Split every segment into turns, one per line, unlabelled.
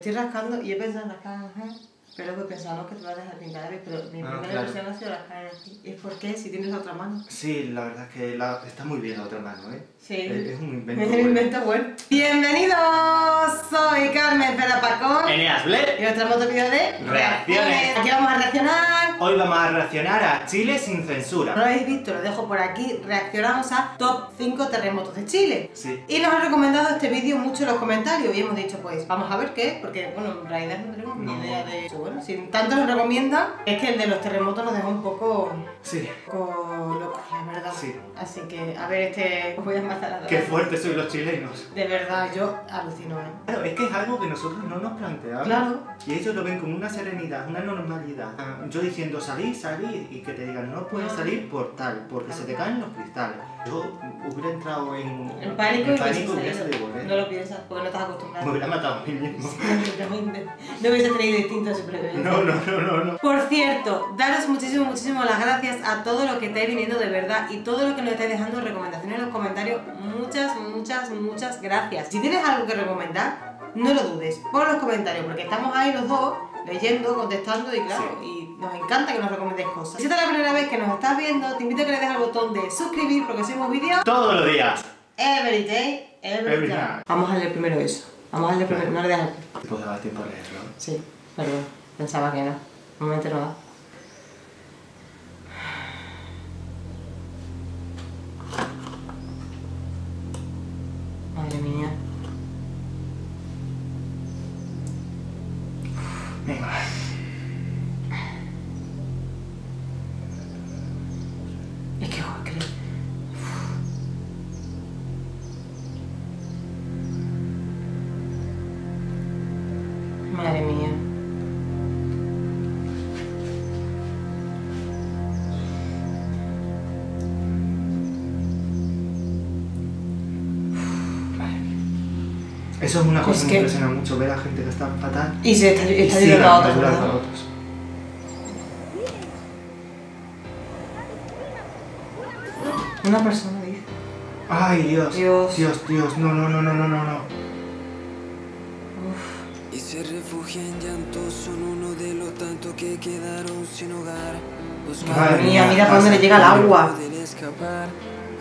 Tirakanlı, yebezana. Hı hı. Pero pensado, no, que te vas a dejar pintar pero mi
Ah,
primera
claro.
impresión ha sido rascar en ti. ¿Y por qué? Si tienes la otra mano.
Sí, la verdad es que la- está muy bien la otra mano, ¿eh?
Sí.
Es, es un invento.
Es un
bueno.
invento bueno. Bienvenidos, soy Carmen Pera Pacón
Eneas Blair.
y os traemos otro vídeo de
Reacciones.
Aquí vamos a reaccionar.
Hoy vamos a reaccionar a Chile sin
No
censura.
lo habéis visto, lo dejo por aquí. Reaccionamos a top 5 terremotos de Chile.
Sí.
Y nos han recomendado este vídeo mucho en los comentarios y hemos dicho, pues vamos a ver qué es, porque bueno, en realidad no tenemos ni
No.
idea de eso. Bueno, si tanto nos recomiendan, es que el de los terremotos nos dejó un poco,
Sí.
un poco locos, la verdad.
Sí.
Así que, a ver, este, os voy a matar a todos.
Qué fuertes sois los chilenos.
De verdad, yo alucino, ¿eh?
Claro, es que es algo que nosotros no nos planteamos.
Claro.
Y ellos lo ven con una serenidad, una normalidad. Ah, Yo diciendo salir, salir, y que te digan no puedes
No.
salir por tal, porque se te caen los cristales. Yo hubiera entrado en,
En pánico,
en
y
pánico y
hubiese
devolver.
No lo piensas, porque no estás acostumbrado.
Me hubiera matado a mí mismo.
No hubiese tenido instinto de supervivencia.
No, no, no, no, no.
Por cierto, daros muchísimo, muchísimo las gracias a todo lo que estáis viniendo de verdad y todo lo que nos estáis dejando en recomendaciones en los comentarios. Muchas, muchas, muchas gracias. Si tienes algo que recomendar, no lo dudes. Pon en los comentarios porque estamos ahí los dos leyendo, contestando y claro, y nos encanta que nos recomendéis cosas. Si esta es la primera vez que nos estás viendo, te invito a que le des al botón de suscribir porque subimos vídeos
Todos los días.
every day, every,
Every.
Vamos a leer primero eso. Vamos a leer primero, no le al
Pues daba tiempo a leerlo.
Sí, perdón. Pensaba que no. Normalmente no da. Madre mía.
Eso es una cosa
Es
que me impresiona mucho, ver a gente que está fatal.
Y se está,
y
está a otros,
a otros.
Una persona dice.
Ay, Dios.
Dios.
Dios, Dios. No, no, no, no, no, no, no.
Y se refugia en llanto, son uno de los tantos que quedaron sin hogar.
Madre mía, mira por dónde le llega el agua.
poder escapar,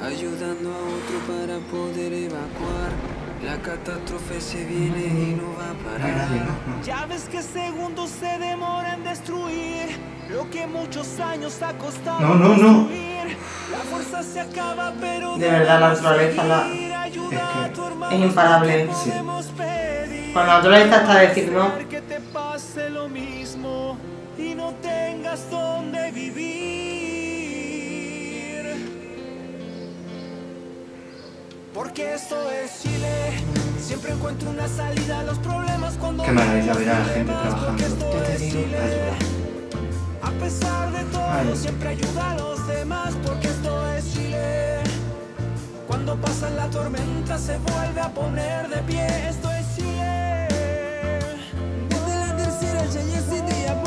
ayudando a otro para poder evacuar. La catástrofe se viene y no va a parar.
¿no? no.
Ya ves que segundos se demora en destruir lo que muchos años ha costado.
No, no, no.
La fuerza se acaba, pero
De verdad, la naturaleza la-
Es que
a
es imparable.
¿qué
Sí.
Con la naturaleza está decir no.
Porque esto es Chile. Siempre encuentro una salida a los problemas cuando
Qué maravilla ver a la gente trabajando.
Yo te
es
digo.
Chile.
Ayuda.
A pesar de todo,
Ay.
siempre ayuda a los demás porque esto es Chile. Cuando pasa la tormenta se vuelve a poner de pie, esto es Chile.
Desde la tercera ya existe apoyando y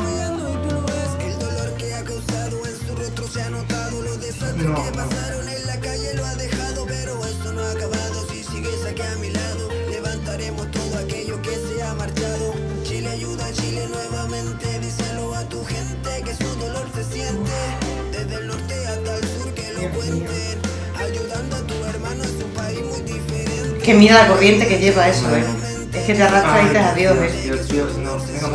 se ha notado. Los desastres
No,
que
no.
pasaron en la calle lo ha dejado. Pero esto no ha acabado. Si sigues aquí a mi lado, levantaremos todo aquello que se ha marchado. Chile ayuda a Chile nuevamente. Díselo a tu gente que su dolor se siente. Desde el norte hasta el sur que lo cuenten. Ayudando a tu hermano en su país muy diferente.
Que mira la corriente que lleva eso, ¿eh? Es que te arrastra y dices adiós,
Dios,
¿eh?
Dios, Dios, no. Venga,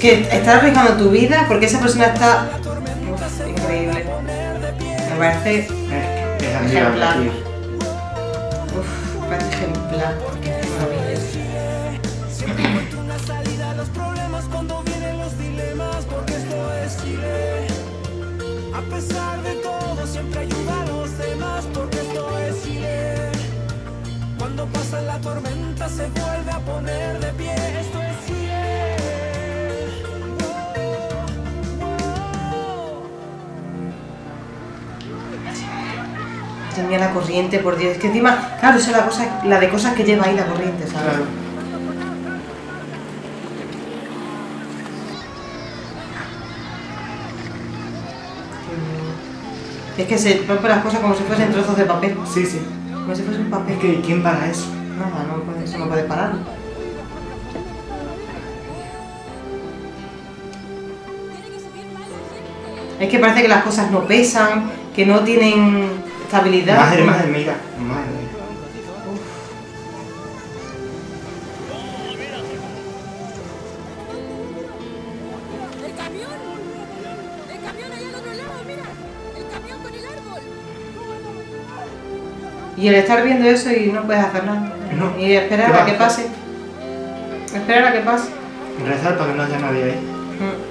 Que
estás arriesgando tu vida porque esa persona está Uf, increíble. Me parece,
Es,
Ejemplar. uf, parece ejemplar. Maravilla.
Siempre encuentro una salida a los problemas cuando vienen los dilemas, porque esto es Chile. A pesar de todo, siempre ayuda a los demás, porque esto es Chile. Cuando pasa la tormenta se vuelve a poner de pie, esto es
Mía, la corriente, por Dios. Es que encima, claro, eso es la, cosa, la de cosas que lleva ahí la corriente, ¿sabes?
Claro.
Es que se rompen las cosas como si fuesen trozos de papel.
Sí, sí.
Como si fuese un papel.
Es que, ¿quién para eso?
Nada, no puede, eso no puede parar. Es que parece que las cosas no pesan, que no tienen estabilidad.
Madre, madre, mira. Madre.
¡El camión! ¡El camión allá al otro lado, mira! ¡El camión con el árbol!
Y el estar viendo eso y no puedes hacer nada.
No.
Y esperar
¿Qué va
a que pase. Esperar a que pase.
Rezar para que no haya nadie ahí.
Mm.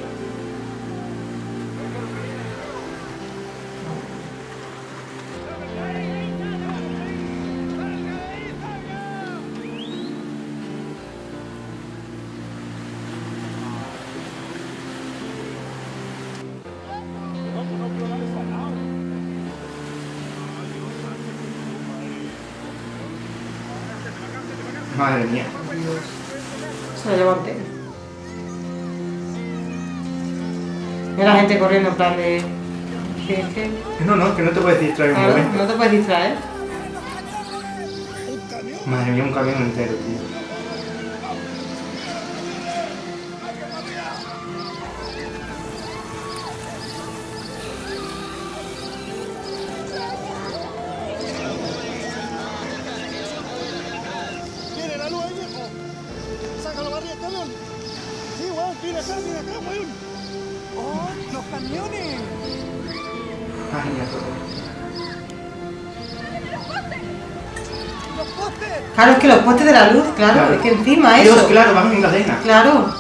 Madre mía.
Se lo entero. Y la gente corriendo en plan de. ¿Qué, qué?
No, no, que no te puedes distraer un momento.
no te puedes distraer.
Madre mía, un camión entero, tío.
Claro, es que los postes de la luz, claro,
Claro.
es que encima
Dios,
eso.
claro, van en cadena.
Claro.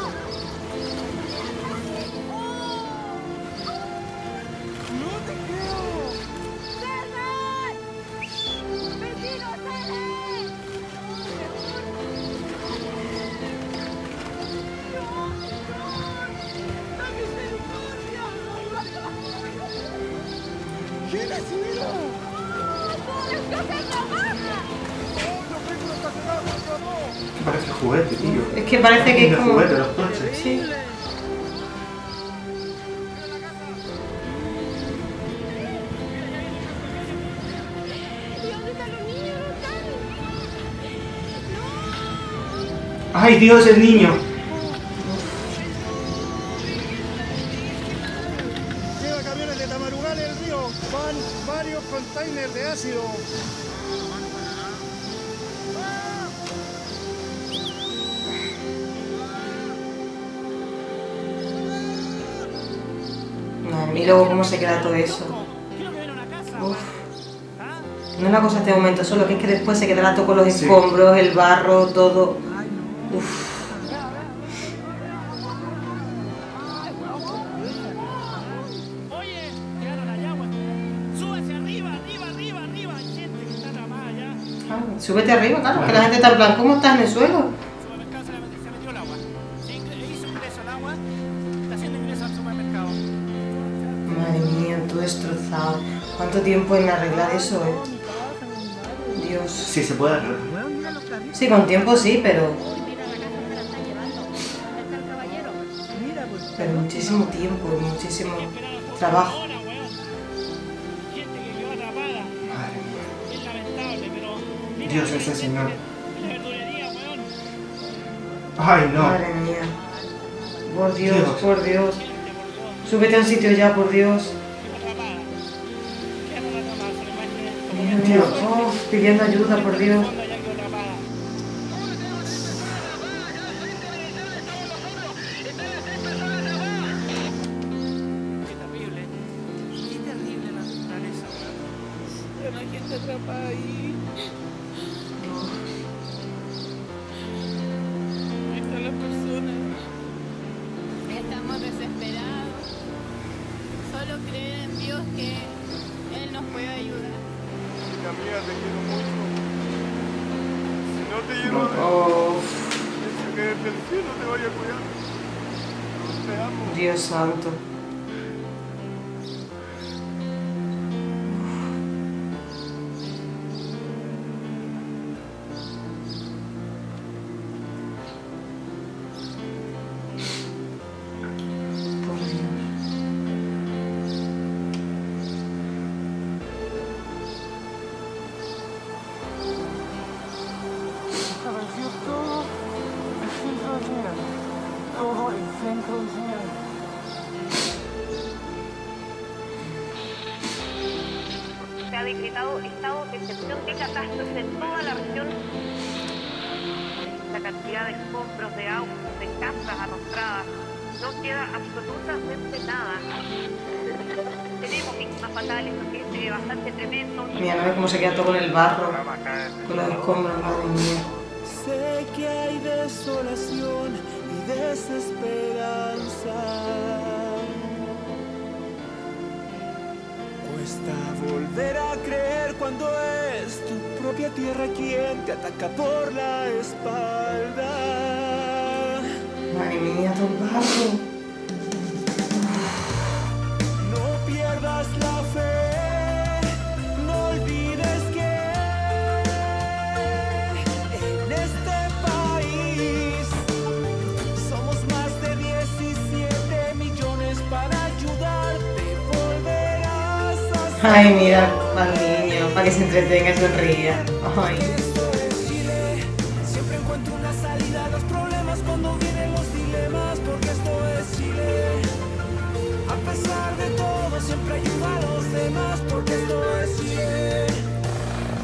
¡Oh, por favor!
Parece juguete, tío.
Es que parece que es como.
juguete los coches.
Sí.
¡Ay, Dios, el niño!
Containers de ácido.
Y luego cómo se queda todo eso. Uf. No es una cosa este momento solo, que es que después se quedará todo con los
Sí.
escombros, el barro, todo. Uf. Súbete arriba, claro, que la gente está en plan, ¿cómo estás en el suelo? Madre mía, todo destrozado. ¿Cuánto tiempo en arreglar eso, eh? Dios.
Sí, se puede arreglar.
Sí, con tiempo sí, pero. Pero muchísimo tiempo muchísimo trabajo.
Dios, ese señor.
La verdulería, weón.
¡Ay, no!
Madre mía. Por Dios,
Dios.
por Dios. Súbete a un sitio ya, por Dios. Mira, mira. Oh, pidiendo ayuda, por Dios.
Qué terrible. Qué terrible la naturaleza, weón.
Pero hay gente atrapada. Ahí
amo.
Dios santo.
Se ha decretado estado de excepción de catástrofe en toda la región. La cantidad de escombros, de autos, de casas arrastradas, no queda absolutamente nada. Tenemos víctimas fatales, lo que es eh, bastante tremendo.
Mira, no ves cómo se queda todo con el barro, con los escombros, madre mía.
Sé que hay desolación desesperanza. Cuesta volver a creer cuando es tu propia tierra quien te ataca por la espalda.
Madre mía, todo el Ay, mira al niño, para que se entretenga y sonría. Ay.
Siempre encuentro una salida a los problemas cuando vienen los dilemas, porque esto es Chile. A pesar de todo, siempre ayuda a los demás, porque esto es Chile.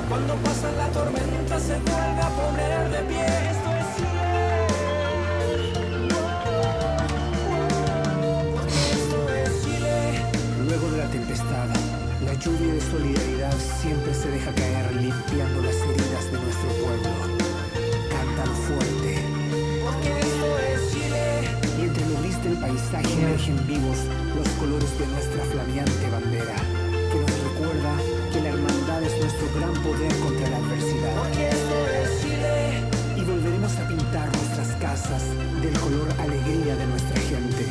Cuando pasa la tormenta, se vuelve a poner de pie. Esto es Chile. Porque esto es Chile.
Luego de la tempestad, la lluvia de solidaridad siempre se deja caer limpiando las heridas de nuestro pueblo. Cántalo fuerte.
Porque esto es Chile.
Y entre lo gris del paisaje emergen vivos los colores de nuestra flameante bandera, que nos recuerda que la hermandad es nuestro gran poder contra la adversidad.
Porque esto es Chile.
Y volveremos a pintar nuestras casas del color alegría de nuestra gente.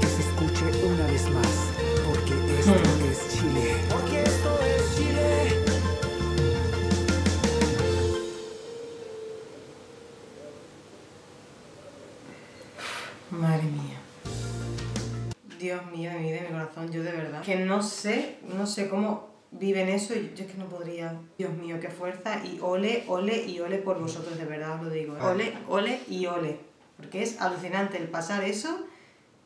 Que se escuche una vez más, Chile.
Porque esto es Chile.
Madre mía. Dios mío, de mi vida, de mi corazón, yo de verdad. Que no sé, no sé cómo viven eso y yo es que no podría. Dios mío, qué fuerza y ole, ole y ole por vosotros, de verdad os lo digo. ¿eh? Ole, ole y ole. Porque es alucinante el pasar eso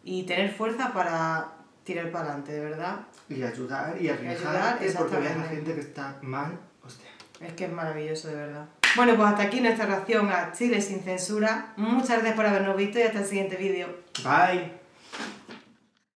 y tener fuerza para tirar para adelante, de verdad.
Y ayudar y arriesgarte porque ves a
exactamente.
gente que está mal. Hostia.
Es que es maravilloso, de verdad. Bueno, pues hasta aquí nuestra reacción a Chile sin censura. Muchas gracias por habernos visto y hasta el siguiente vídeo.
Bye.